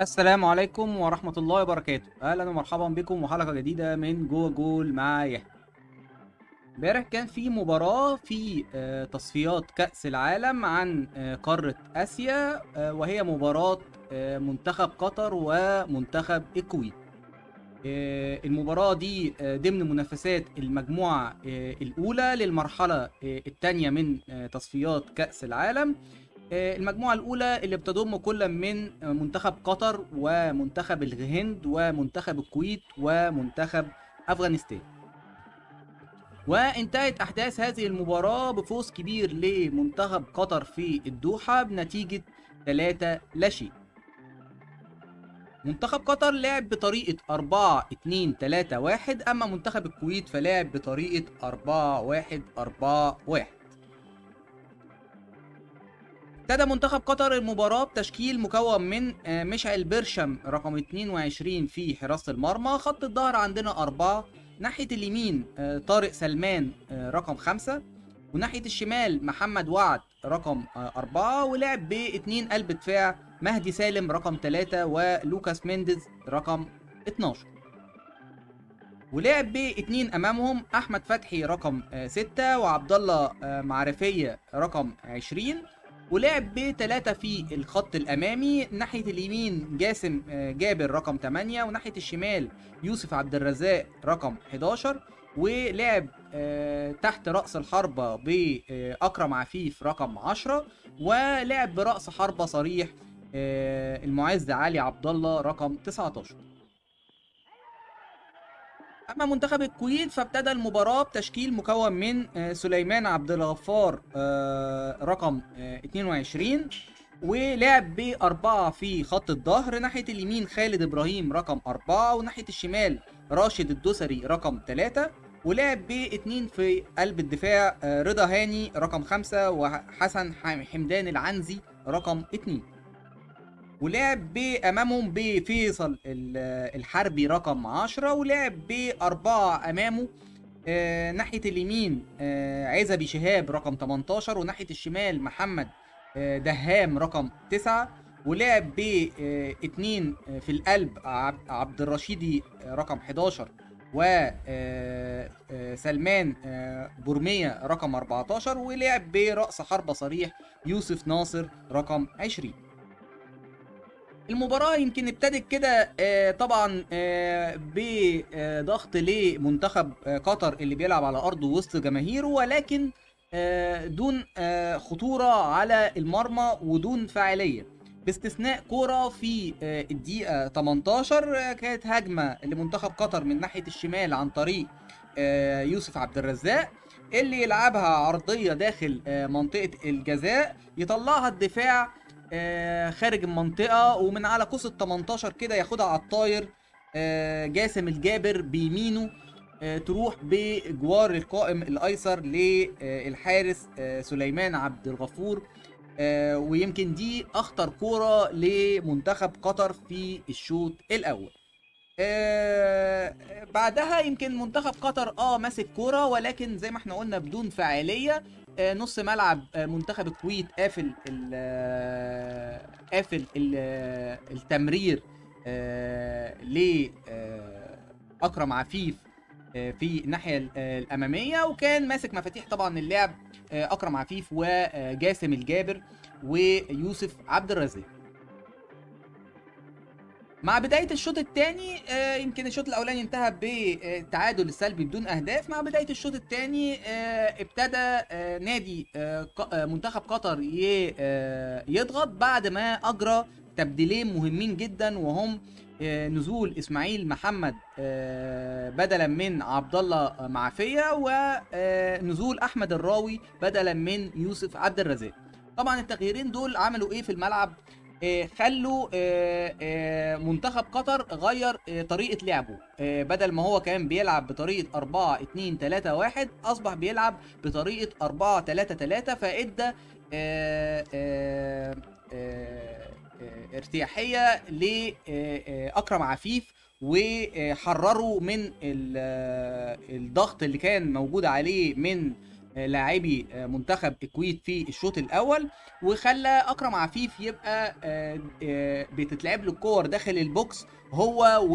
السلام عليكم ورحمة الله وبركاته. أهلا ومرحبا بكم وحلقة جديدة من جوه جول مع يحيى امبارح كان في مباراة في آه، تصفيات كأس العالم عن آه، قارة آسيا آه، وهي مباراة منتخب قطر ومنتخب الكويت. المباراة دي ضمن منافسات المجموعة الأولى للمرحلة الثانية من تصفيات كأس العالم. المجموعة الأولى اللي بتضم كل من آه، منتخب قطر ومنتخب الهند ومنتخب الكويت ومنتخب أفغانستان. وانتهت أحداث هذه المباراة بفوز كبير لمنتخب قطر في الدوحة بنتيجة 3 لا شيء منتخب قطر لعب بطريقة 4 2 3 1 أما منتخب الكويت فلعب بطريقة 4 1 4 1 ابتدى منتخب قطر المباراة بتشكيل مكون من آه، مشعل برشم رقم 22 في حراسة المرمى خط الظهر عندنا أربعة ناحية اليمين آه، طارق سلمان آه، رقم خمسة وناحية الشمال محمد وعد رقم أربعة ولعب باتنين قلب دفاع مهدي سالم رقم ثلاثة ولوكاس مينديز رقم 12 ولعب باتنين أمامهم أحمد فتحي رقم ستة وعبد الله معرفية رقم 20 ولعب بثلاثة في الخط الأمامي ناحية اليمين جاسم آه، جابر رقم 8 وناحية الشمال يوسف عبد الرزاق رقم 11 ولعب آه، تحت رأس الحربة بأكرم عفيف رقم 10 ولعب برأس حربة صريح آه، المعز علي عبد الله رقم 19 أما منتخب الكويت فابتدى المباراة بتشكيل مكون من آه، سليمان عبد الغفار آه، رقم آه، 22 ولعب بأربعة في خط الظهر ناحية اليمين خالد إبراهيم رقم أربعة وناحية الشمال راشد الدوسري رقم ثلاثة ولعب باتنين في قلب الدفاع آه، رضا هاني رقم خمسة وحسن حم- حمدان العنزي رقم اتنين. ولعب بأمامهم بفيصل ال- الحربي رقم 10 ولعب بأربعة أمامه. آه ناحية اليمين آه عزبي شهاب رقم 18 وناحية الشمال محمد آه دهام رقم 9 ولعب باتنين في القلب عب- عبد الرشيدي رقم 11 وسلمان برمية رقم 14 ولعب برأس حربة صريح يوسف ناصر رقم 20 المباراة يمكن ابتدت كده آه، طبعا آه، بضغط لمنتخب آه، قطر اللي بيلعب على أرضه وسط جماهيره ولكن دون خطورة على المرمى ودون فاعلية. باستثناء كورة في الدقيقة 18 آه، كانت هجمة لمنتخب قطر من ناحية الشمال عن طريق يوسف عبد الرزاق اللي يلعبها عرضية داخل منطقة الجزاء يطلعها الدفاع خارج المنطقة ومن على قوس ال 18 كده ياخدها على الطاير. آه، جاسم الجابر بيمينه. آه، تروح بجوار القائم الأيسر للحارس آه، سليمان عبد الغفور. آه، ويمكن دي أخطر كورة لمنتخب قطر في الشوط الأول. آه، بعدها يمكن منتخب قطر آه ماسك كورة ولكن زي ما إحنا قلنا بدون فاعلية آه، نص ملعب آه، منتخب الكويت قافل آه، قافل آه، التمرير ل أكرم عفيف في الناحية ال- الأمامية وكان ماسك مفاتيح طبعا اللعب أكرم عفيف وجاسم الجابر ويوسف عبد الرزاق مع بداية الشوط الثاني يمكن الشوط الأولاني انتهى بالتعادل السلبي بدون أهداف. مع بداية الشوط الثاني ابتدى آه، نادي آه، آه، منتخب قطر آه، يضغط. بعد ما أجرى تبديلين مهمين جدا وهم آه، نزول إسماعيل محمد آه، بدلا من عبد الله معافيه ونزول أحمد الراوي بدلا من يوسف عبد الرزاق. طبعا التغييرين دول عملوا إيه في الملعب؟ آه، خلوا آه، آه، منتخب قطر غير آه، طريقة لعبه. آه، بدل ما هو كان بيلعب بطريقة 4 2 3 1 أصبح بيلعب بطريقة 4 3 3 فإدى آه، آه، آه، آه، ارتياحية لأكرم عفيف وحرره من ال- الضغط اللي كان موجود عليه من آه، لاعبي آه، منتخب الكويت في الشوط الأول وخلى أكرم عفيف يبقى آه، آه، بتتلعب له الكور داخل البوكس هو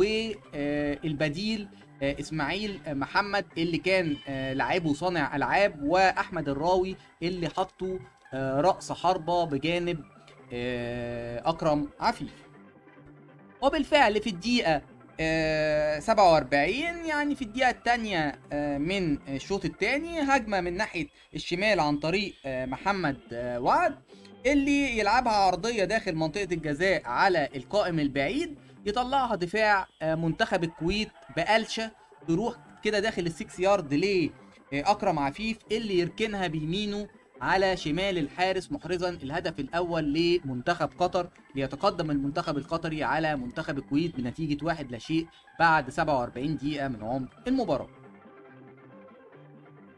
والبديل إسماعيل محمد اللي كان لاعبه صانع ألعاب وأحمد الراوي اللي حطوا آه، رأس حربة بجانب أكرم عفيف. وبالفعل في الدقيقة 47 يعني في الدقيقة الثانية من الشوط الثاني هجمة من ناحية الشمال عن طريق آه، محمد آه، وعد اللي يلعبها عرضية داخل منطقة الجزاء على القائم البعيد يطلعها دفاع آه، منتخب الكويت بقلشة تروح كده داخل السكس يارد لأكرم عفيف اللي يركنها بيمينه على شمال الحارس محرزا الهدف الأول لمنتخب قطر ليتقدم المنتخب القطري على منتخب الكويت بنتيجة واحد لا شيء بعد 47 دقيقة من عمر المباراة.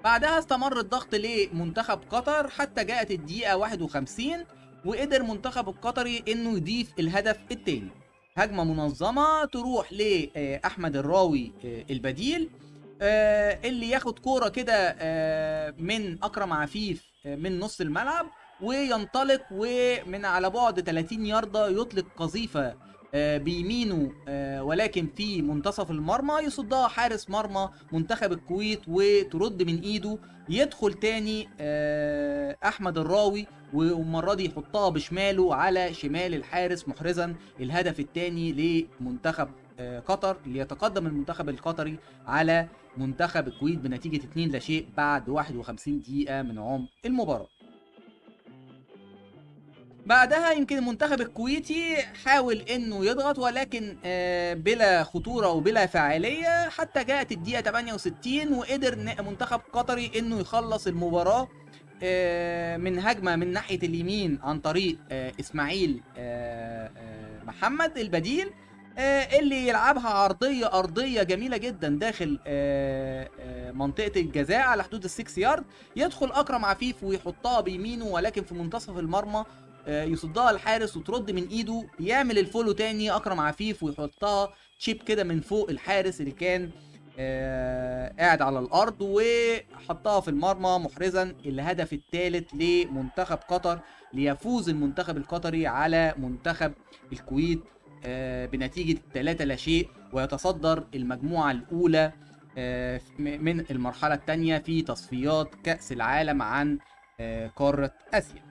بعدها استمر الضغط لمنتخب قطر حتى جاءت الدقيقة 51 وقدر منتخب القطري إنه يضيف الهدف الثاني. هجمة منظمة تروح لاحمد الراوي آه، البديل آه، اللي ياخد كورة كده آه، من أكرم عفيف آه، من نص الملعب وينطلق ومن على بعد 30 ياردة يطلق قذيفة آه، بيمينه آه، ولكن في منتصف المرمى يصدها حارس مرمى منتخب الكويت وترد من إيده يدخل تاني آه، أحمد الراوي والمرة دي يحطها بشماله على شمال الحارس محرزا الهدف الثاني لمنتخب قطر ليتقدم المنتخب القطري على منتخب الكويت بنتيجة 2 لا شيء بعد 51 دقيقة من عمر المباراة. بعدها يمكن المنتخب الكويتي حاول إنه يضغط ولكن آه، بلا خطورة وبلا فاعلية حتى جاءت الدقيقة 68 وقدر منتخب قطري إنه يخلص المباراة آه، من هجمة من ناحية اليمين عن طريق آه، إسماعيل آه، آه، محمد البديل آه، اللي يلعبها عرضيه أرضية جميلة جدا داخل آه، آه، منطقة الجزاء على حدود السكس يارد. يدخل أكرم عفيف ويحطها بيمينه ولكن في منتصف المرمى آه، يصدها الحارس وترد من إيده. يعمل الفولو تاني أكرم عفيف ويحطها تشيب كده من فوق الحارس اللي كان آه، قاعد على الأرض وحطها في المرمى محرزا. الهدف الثالث لمنتخب قطر ليفوز المنتخب القطري على منتخب الكويت. آه، بنتيجة 3 لا شيء ويتصدر المجموعة الأولى آه، من المرحلة الثانية في تصفيات كأس العالم عن آه، قارة آسيا.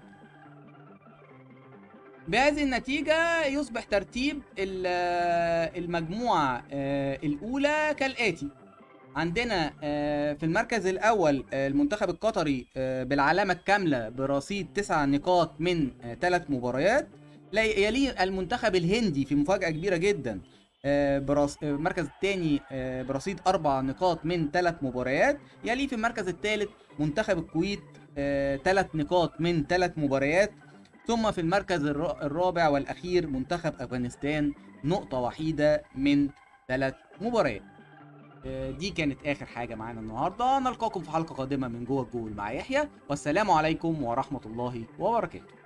بهذه النتيجة يصبح ترتيب ال- آه، المجموعة آه، الأولى كالآتي عندنا آه، في المركز الأول آه، المنتخب القطري آه، بالعلامة الكاملة برصيد تسع نقاط من ثلاث مباريات لا يليه المنتخب الهندي في مفاجأة كبيرة جدا آه، آه، المركز الثاني برصيد أربع نقاط من ثلاث مباريات. يليه في المركز الثالث منتخب الكويت ثلاث نقاط من ثلاث مباريات. ثم في المركز الر- الرابع والأخير منتخب أفغانستان نقطة وحيدة من ثلاث مباريات. آه، دي كانت آخر حاجة معانا النهاردة. نلقاكم في حلقة قادمة من جوه الجول مع يحيى. والسلام عليكم ورحمة الله وبركاته.